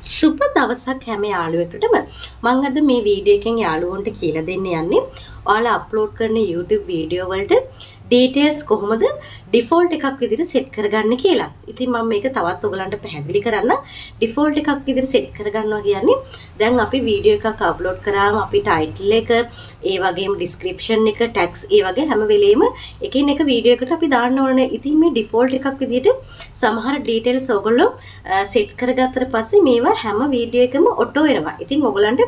සුබ දවසක් හැම යාළුවෙකුටම. මං අද මේ වීඩියෝ එකෙන් යාළුවන්ට කියලා දෙන්න යන්නේ. ඔයාලා අප්ලෝඩ් කරන YouTube වීඩියෝ වලට ඩීටේල්ස් කොහොමද ඩිෆෝල්ට් එකක් විදිහට සෙට් කරගන්න කියලා. ඉතින් මම මේක තවත් ඔයගලන්ට පැහැදිලි කරන්න ඩිෆෝල්ට් එකක් විදිහට සෙට් කරගන්නවා කියන්නේ දැන් අපි වීඩියෝ එකක් අප්ලෝඩ් කරාම අපි ටයිටල් එක ඒ වගේම ඩිස්ක්‍රිප්ෂන් එක ටැග්ස් ඒ වගේ හැම වෙලේම එකින් එක වීඩියෝ එකට අපි දාන්න ඕනේ. ඉතින් මේ ඩිෆෝල්ට් එකක් විදිහට සමහර ඩීටේල්ස් ඔයගොල්ලෝ සෙට් කරගත්තට පස්සේ මේවා හැම වීඩියෝ එකම ඔටෝ එනවා. ඉතින් ඔයගලන්ට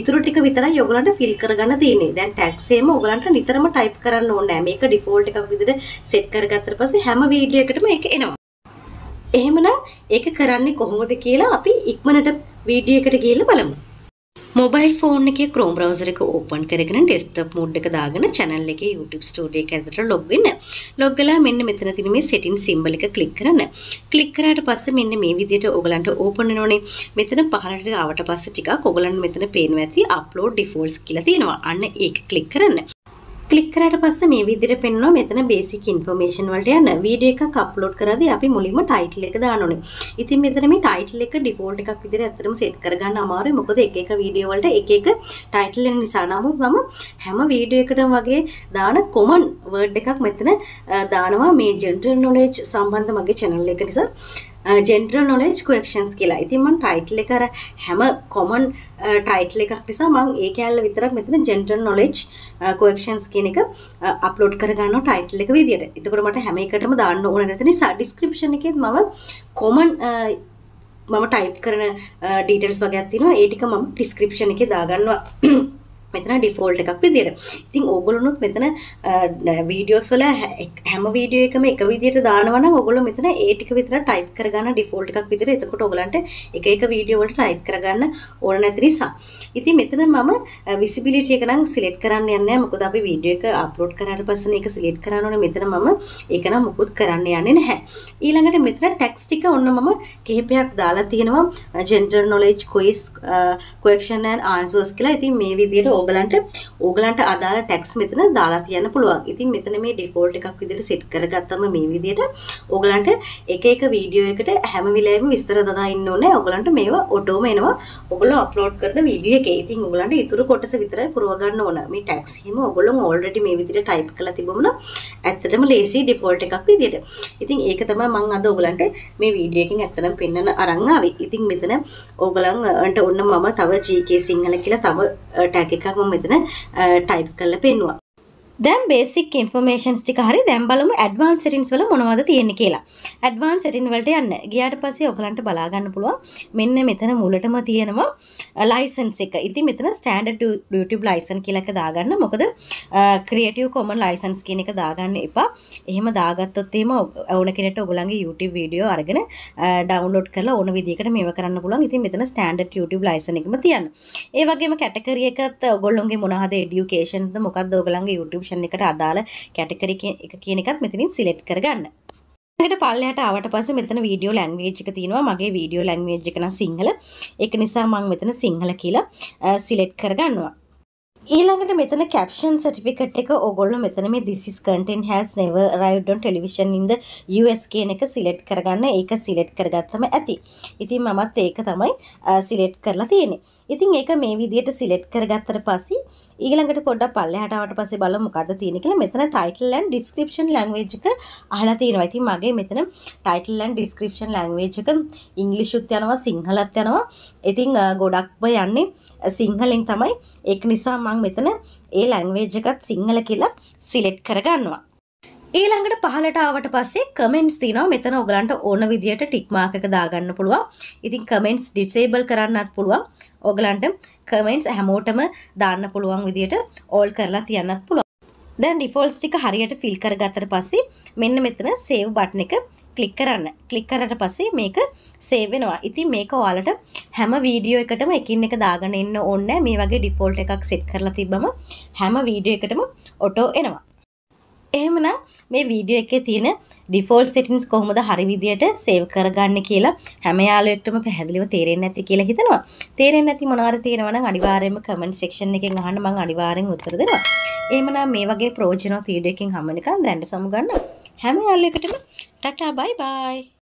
ඉතුරු ටික විතරයි ඔයගලන්ට ෆිල් කරගන්න තියෙන්නේ. දැන් ටැග්ස් එහෙම ඔයගලන්ට නිතරම ටයිප් කරන්න ඕනේ නැහැ. මේක ඩිෆෝල්ට් එකක් විදිහට සෙට් කරගත්තට පස්සේ හැම වීඩියෝ එකටම ඒක එනවා. එහෙමනම් ඒක කරන්නේ කොහොමද කියලා අපි ඉක්මනට වීඩියෝ එකට ගිහිල්ලා බලමු. මොබයිල් ෆෝන් එකේ Chrome browser එක ඕපන් කරගෙන desktop mode එක දාගෙන channel එකේ YouTube studio එක ඇතුළට log වෙන්න. log වෙලා මෙන්න මෙතන තියෙන මේ setting symbol එක click කරන්න. click කරාට පස්සේ මෙන්න මේ විදිහට ඔයගලන්ට open වෙනෝනේ. මෙතන පහළට ආවට පස්සේ ටිකක් ඔයගලන්ට මෙතන පේනවා ඇති upload defaults කියලා තියෙනවා. අන්න ඒක click කරන්න. ක්ලික් කරාට පස්සේ මේ විදිහට පෙන්වනවා මෙතන බේසික් ඉන්ෆර්මේෂන් වලට යන්න වීඩියෝ එකක් අප්ලෝඩ් කරද්දී අපි මුලින්ම ටයිටල් එක දාන්න ඕනේ. ඉතින් මෙතන මේ ටයිටල් එක ඩිෆෝල්ට් එකක් විදිහට ඇත්තටම සෙට් කරගන්න අමාරුයි. මොකද එක එක වීඩියෝ වලට එක එක ටයිටල් එන නිසා. නමුත් මම හැම වීඩියෝ එකටම වගේ දාන කොමන් වර්ඩ් එකක් මෙතන දානවා මේ ජෙනරල් නොලෙජ් සම්බන්ධ මගේ channel එක නිසා. ජෙනරල් නොලෙජ් ක්වෙක්ෂන්ස් කියලා. ඉතින් මම ටයිටල් එක අර හැම කොමන් ටයිටල් uh, එකක් නිසා මම ඒ කැලල විතරක් මෙතන ජෙනරල් නොලෙජ් ක්වෙක්ෂන්ස් කියන එක uh, අප්ලෝඩ් කරගන්නවා ටයිටල් එක විදියට. එතකොට මට හැම එකටම දාන්න ඕන නැති නිසා ඩිස්ක්‍රිප්ෂන් එකෙත් මම කොමන් uh, මම ටයිප් කරන ඩීටේල්ස් වගේක් තියෙනවා. ඒ ටික මම ඩිස්ක්‍රිප්ෂන් එකේ දාගන්නවා. මෙතන ඩිෆෝල්ට් එකක් විදියට. ඉතින් ඕගොල්ලොනුත් මෙතන වීඩියෝස් වල හැම වීඩියෝ එකම එක විදියට දානවා නම් ඕගොල්ලෝ මෙතන ඒ ටික විතර ටයිප් කරගන්න ඩිෆෝල්ට් එකක් විදියට. එතකොට ඕගලන්ට එක එක වීඩියෝ වලට ටයිප් කරගන්න ඕන නැති නිසා. ඉතින් මෙතන මම විසිබිලිටි එක නම් සිලෙක්ට් කරන්න යන්නේ නැහැ. මොකද අපි වීඩියෝ එක අප්ලෝඩ් කරාට පස්සේ ඒක සිලෙක්ට් කරන්න ඕනේ. මෙතන මම ඒක නම් මුකුත් කරන්න යන්නේ නැහැ. ඊළඟට මෙතන ටෙක්ස්ට් ටික ඔන්න මම කිහිපයක් දාලා තියෙනවා. general knowledge quiz question and answers කියලා. ඉතින් මේ විදියට ඕගලන්ට ඕගලන්ට අදාළ ටැක්ස් මෙතන දාලා තියන්න පුළුවන්. ඉතින් මෙතන මේ ඩිෆෝල්ට් එකක් විදිහට සෙට් කරගත්තම මේ විදිහට ඕගලන්ට එක එක වීඩියෝ එකට හැම වෙලේම විස්තර දදා ඉන්න ඕනේ. ඕගලන්ට මේවා ඔටෝම එනවා. ඕගොල්ලෝ අප්ලෝඩ් කරන වීඩියෝ එකේ. ඉතින් ඕගලන්ට ඊටු කොටස විතරයි පුරව ගන්න ඕන. මේ ටැක්ස් හිම ඕගොල්ලෝ ඔල්රෙඩි මේ විදිහට ටයිප් කරලා තිබුණා ඇත්තටම ලේසි ඩිෆෝල්ට් එකක් විදිහට. ඉතින් ඒක තමයි මම අද ඕගලන්ට මේ වීඩියෝ එකෙන් ඇත්තටම පෙන්වන්න අරන් ආවේ. ඉතින් මෙතන ඕගලන්ට ඔන්න මම තව GK සිංහල කියලා තව ටැග් එකක් මම මෙතන ටයිප් කරලා පෙන්නුවා. දැන් බේසික් ඉන්ෆර්මේෂන්ස් ටික හරි දැන් බලමු ඇඩ්වාන්ස් සෙටින්ස් වල මොනවද තියෙන්නේ කියලා. ඇඩ්වාන්ස් සෙටින් වලට යන්න. ගියාට පස්සේ ඔයගලන්ට බලා ගන්න පුළුවන් මෙන්න මෙතන මුලටම තියෙනවා ලයිසන්ස් එක. ඉතින් මෙතන ස්ටෑන්ඩඩ් YouTube ලයිසන් කියලා එක දාගන්න. මොකද ක්‍රියේටිව් කොමන් ලයිසන්ස් කියන එක දාගන්න එපා. එහෙම දාගත්තොත් එහෙම ඕන කෙනෙක්ට ඔයගලන්ගේ YouTube වීඩියෝ අරගෙන ඩවුන්ලෝඩ් කරලා ඕන විදිහකට මේව කරන්න පුළුවන්. ඉතින් මෙතන ස්ටෑන්ඩඩ් YouTube ලයිසන් එකම තියන්න. ඒ වගේම කැටගරි එකත් ඔයගොල්ලෝගේ මොනවද එඩියුකේෂන්ද මොකක්ද ඔයගලන්ගේ YouTube ෆන්ක්ෂන් එකට අදාළ කැටගරි එක කියන එකත් මෙතනින් සිලෙක්ට් කරගන්න. ඊට පල්ලයට ආවට පස්සේ මෙතන වීඩියෝ ලැන්ග්වේජ් එක තියෙනවා. මගේ වීඩියෝ ලැන්ග්වේජ් එක නම් සිංහල. ඒක නිසා මම මෙතන සිංහල කියලා සිලෙක්ට් කරගන්නවා. ඊළඟට මෙතන කැප්ෂන් සර්ටිෆිකට් එක ඔගොල්ලෝ මෙතන මේ this is content has never arrived on television in the US කියන එක සිලෙක්ට් කරගන්න. ඒක සිලෙක්ට් කරගත්තම ඇති. ඉතින් මමත් ඒක තමයි සිලෙක්ට් කරලා තියෙන්නේ. ඉතින් ඒක මේ විදිහට සිලෙක්ට් කරගත්තට පස්සේ ඊළඟට පොඩ්ඩක් පල්ලෙහාට ආවට පස්සේ බලමු මොකද්ද තියෙන්නේ කියලා. මෙතන title and description language එක අහලා තියෙනවා. ඉතින් මගේ මෙතන title and description language එක ඉංග්‍රීසිුත් යනවා සිංහලත් යනවා. ඉතින් ගොඩක්ම යන්නේ සිංහලෙන් තමයි. ඒක නිසා මම මෙතන ඒ ලැංග්වේජ් එකත් සිංහල කියලා සිලෙක්ට් කරගන්නවා. ඊළඟට පහලට ආවට පස්සේ කමෙන්ට්ස් තියෙනවා මෙතන ඔයගලන්ට ඕන විදියට ටික් මාක් එක දාගන්න පුළුවන්. ඉතින් කමෙන්ට්ස් ඩිසේබල් කරන්නත් පුළුවන්. ඔයගලන්ට කමෙන්ට්ස් හැමෝටම දාන්න පුළුවන් විදියට ඕල් කරලා තියන්නත් පුළුවන්. දැන් ඩිෆෝල්ට්ස් ටික හරියට ෆිල් කරගත්තට පස්සේ මෙන්න මෙතන සේව් බටන් එක ක්ලික් කරන්න. ක්ලික් කරලා පස්සේ මේක සේව් වෙනවා. ඉතින් මේක ඔයාලට හැම වීඩියෝ එකටම එකින් එක දාගෙන ඉන්න ඕනේ මේ වගේ ඩිෆෝල්ට් එකක් සෙට් කරලා තිබ්බම හැම වීඩියෝ එකටම ඔටෝ එනවා. එහෙමනම් මේ වීඩියෝ එකේ තියෙන ඩිෆෝල්ට් සෙටින්ග්ස් කොහොමද හරි විදියට සේව් කරගන්නේ කියලා හැම යාළුවෙක්ටම පැහැදිලිව තේරෙන්නේ නැති කියලා හිතනවා. තේරෙන්නේ නැති මොනවාරි තියෙනවා නම් අනිවාර්යයෙන්ම කමෙන්ට් සෙක්ෂන් එකෙන් අහන්න මම අනිවාර්යෙන් උත්තර දෙනවා. එහෙමනම් මේ වගේ ප්‍රයෝජනවත් වීඩියෝ එකකින් හම්බ වෙනකන් දැන් සමු ගන්න. හැම යාළුවෙකුටම Ta ta! bye bye.